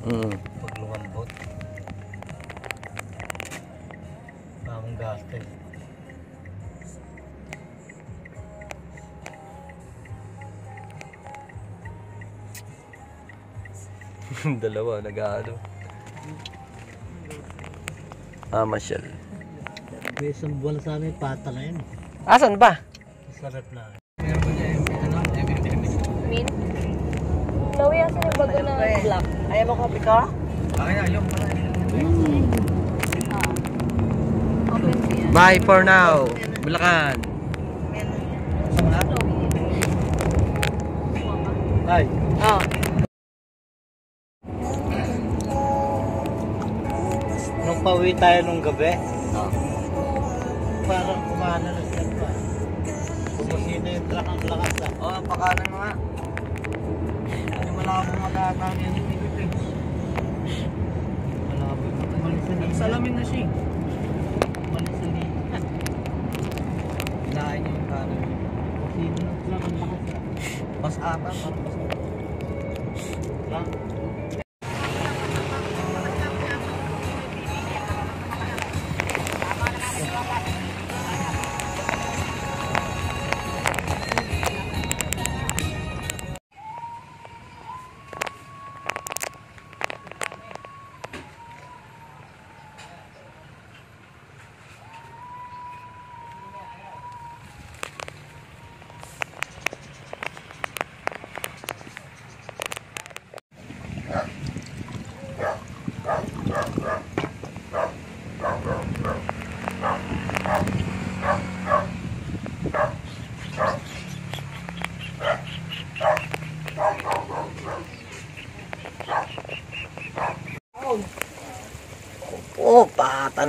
Mm. Pag lumambot. Tamang gastos. Dalawa, nag-ano. Ah, masyal. Isang buwan sa amin, pata na yun. Asan ba? Sarap na. Min? Lawi asan yung bago na black? Ayaw mo kopi ka? Akin na, yung pala. Ah. Open siya. Bye for now. Bulacan. Ay. Oh. Nung pauwi tayo nung gabi, Oh. parang kumana na siya pa. Kumusina yung truck ang lakas ah. Oh, ang pakalan mo nga. Hindi mo lang ako magkakang yan yung pipipig. Wala na liit. Salamin na siya. Malis na. Hinahin niyo yung kanan. Ah. Mas ata, parang mas Truck.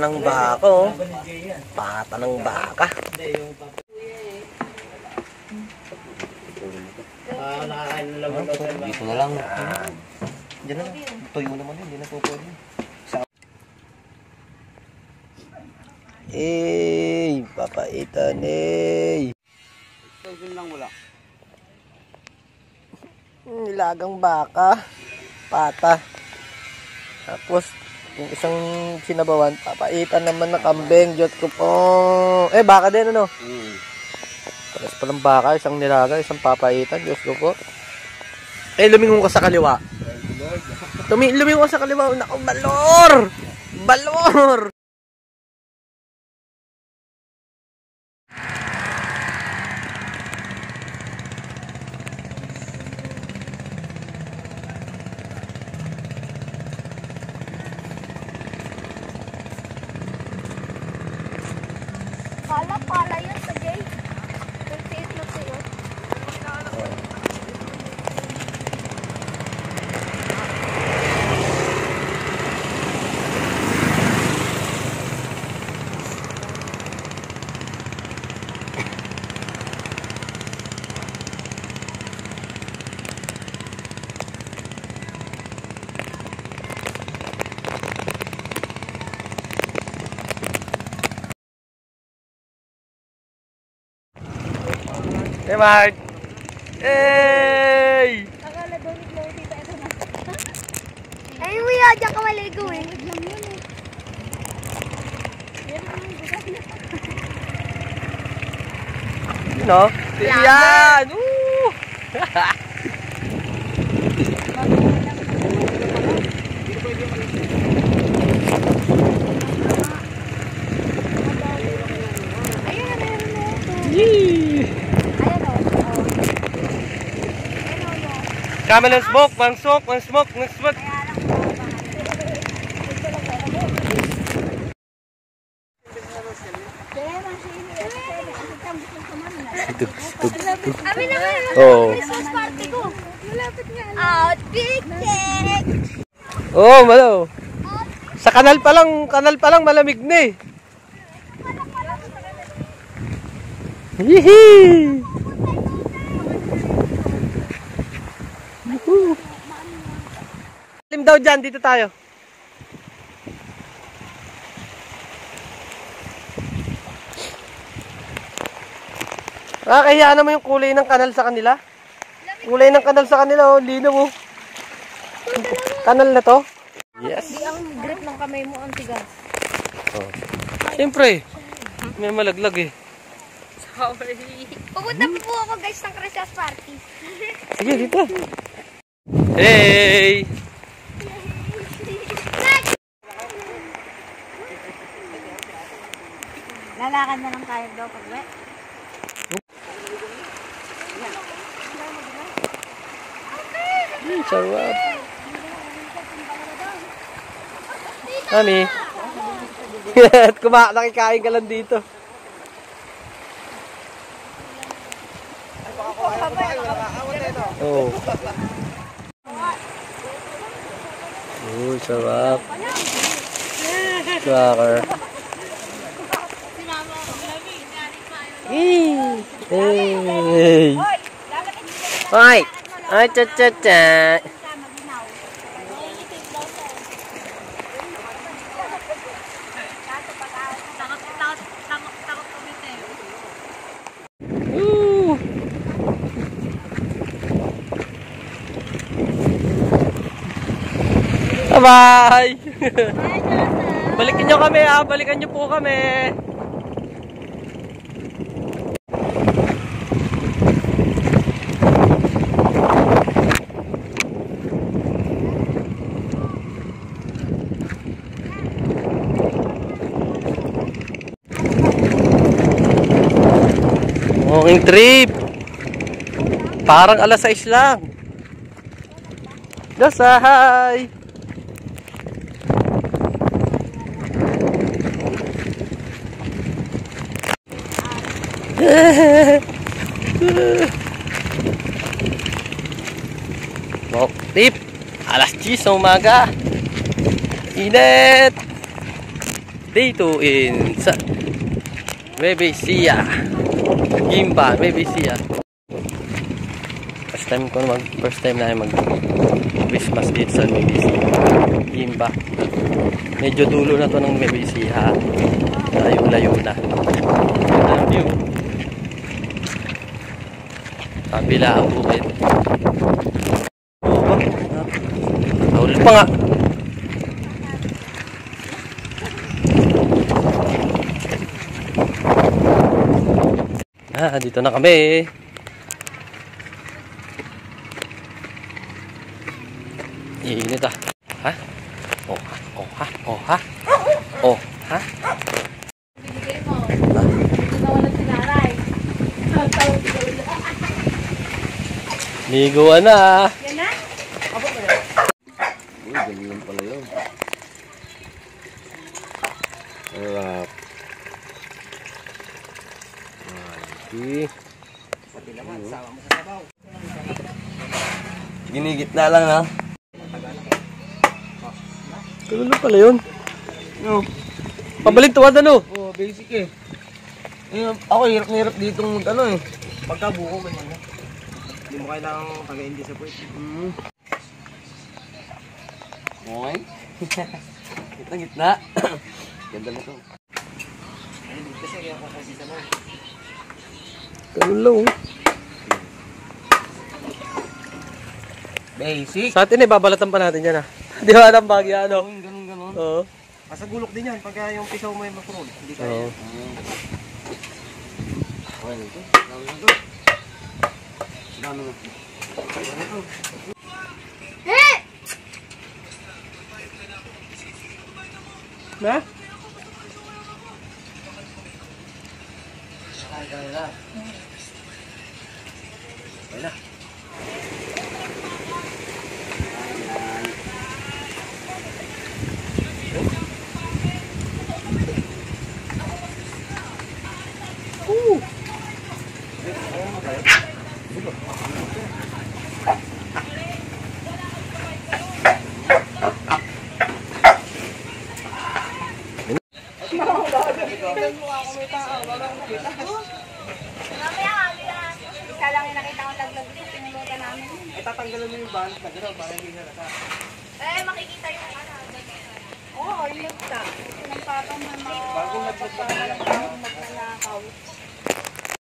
Ng baka, oh. Pata ng baka. Dito na lang. Diyan na lang. Tuyo naman yun, hindi na po pwede. Eh, papaitan eh. Yun lang wala. Nilagang baka. Pata. Tapos, yung isang sinabawan, papaitan naman na kambing. Diyos ko po. Eh, baka din ano? Hmm. Pares palang baka, isang nilaga, isang papaitan. Diyos ko po. Eh, lumingon ka sa kaliwa. Tumi lumingon ka sa kaliwa. Naku, balor! Balor! Kala pala yan Hey, Mark! Hey! Akala daw ni Chloe tita ito na. Ay, kuya, diyan ka maligo eh. Eh. You know? Yan! Woo! Ayun na, meron na ito. Yee! Ayun o. Oh. Ayun o, no. Camel and smoke, one smoke, one smoke, one smoke. Kaya lang po. Ito lang ba? Ano? Kaya lang siya yun. Kasi tambos ng kumain na. Abi naman, Oo. Christmas party ko. Malapit nga. Outfit check! Oh, malo. Sa kanal pa lang, kanal pa lang malamig na eh. Yee! Daw dyan, dito tayo. Ah, kaya naman yung kulay ng kanal sa kanila. Kulay ng kanal sa kanila, oh, linaw oh. Mo. Kanal na to? Yes. Di ang grip ng kamay mo, ang tigas. Oh. Siyempre, may malaglag eh. Sorry. Pupunta po po ako guys ng Christmas party. Sige, dito. Hey! Lalakad na lang tayo daw pag wet. Mm, sarap. Mami. Kuma, nakikain ka lang dito. Oh. Uy, sarap. Cracker. Hey! Hoy! Ay, cha cha cha! Woo! Bye-bye! Balikan nyo kami ah! Balikan nyo po kami! Walking trip! Parang alas 6 lang. Dasay! Walk trip! Alas 10 sa umaga. Init! 2 in sa Mebesia. Gimba, Mebesia. First time ko mag first time na mag Christmas dito sa Mebesia. Gimba. Medyo dulo na to ng Mebesia. Layo-layo na. Ganda ng view. Kabila ang bukid. Ba? Tawal pa nga. Ah, dito na kami. Init ah. Ha? Oh, ha? Oh, ha? Oh, ha? Oh, ha? Binigay mo. Dito na wala na. Yan na? Uy, ganyan pala yun. Sarap. Ay, Ginigit na lang ha. Tulo na pala yun. No. Pabalik tuwad ano? Oh, basic eh. eh ako hirap na hirap dito mag ano eh. Pagka buko man yan. Hindi mo kailangang taga-hindi sa puwet. Mm. Okay. Gitna gitna. Ganda na to. Kasi kaya ako kasi sa mga. Lang oh. Basic. Sa atin eh, babalatan pa natin yan ah. Di ba ang bagya ano? Ganun ganun ganun. Oo. Asa gulok din yan pagka yung pisaw mo yung makurol. Hindi kaya. Oo. Okay na to. Dami na to. Dami na. Dami na to. Na? Mamaya kami na. Isa lang yung nakita kong laglag din. Pinulutan namin. Ay tatanggalan mo yung balot na gano'n para hindi halata. Eh, makikita yung ano. Oo, oh, yung lagta. Ng papa na mga Bagong nagpapalala. magnanakaw.